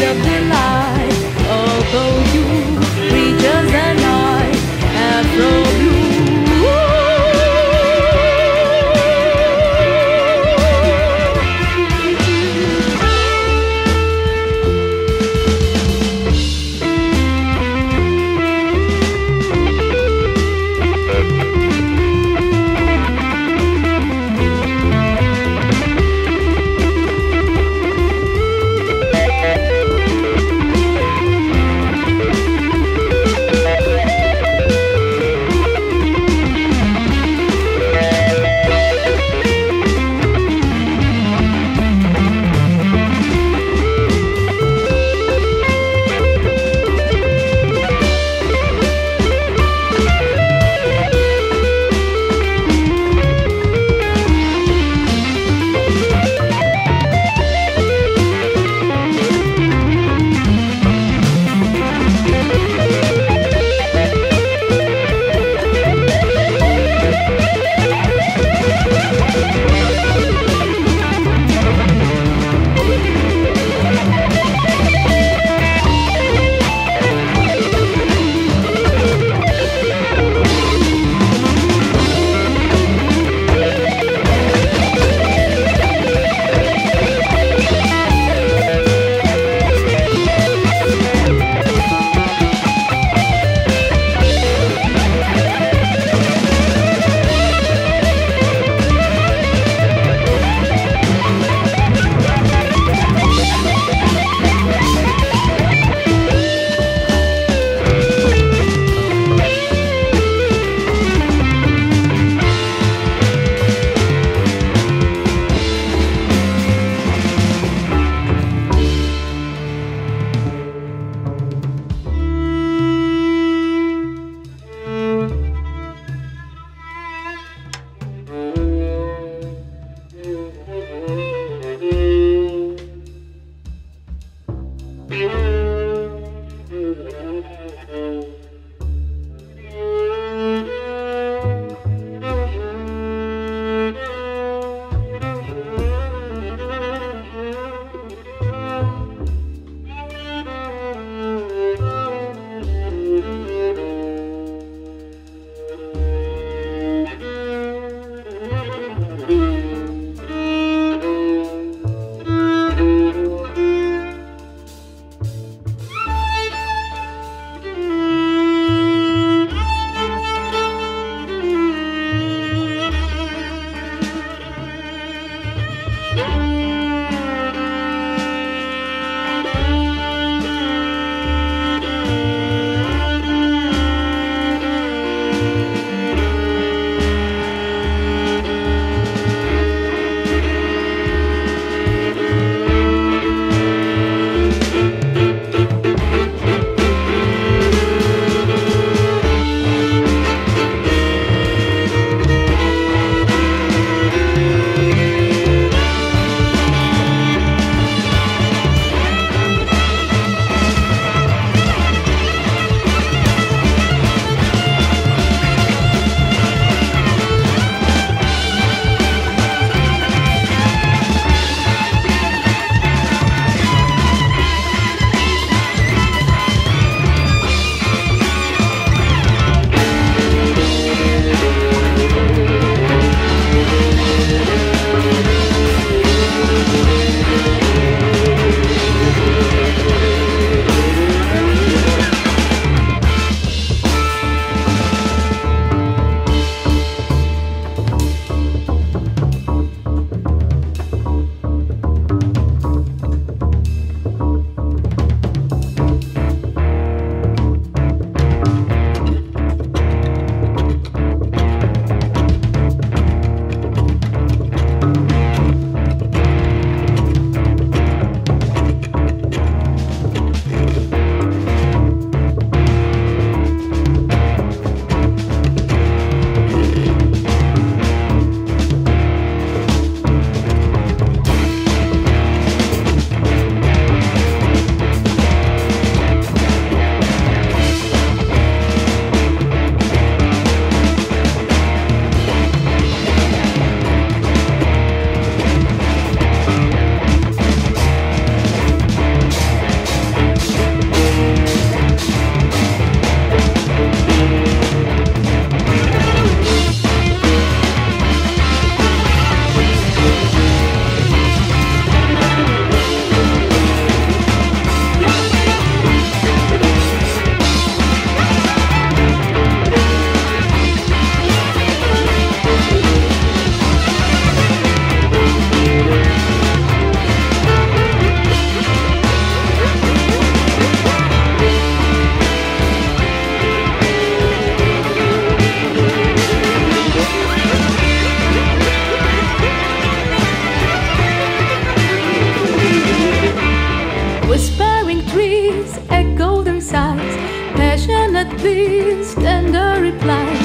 shades beats, tender replies,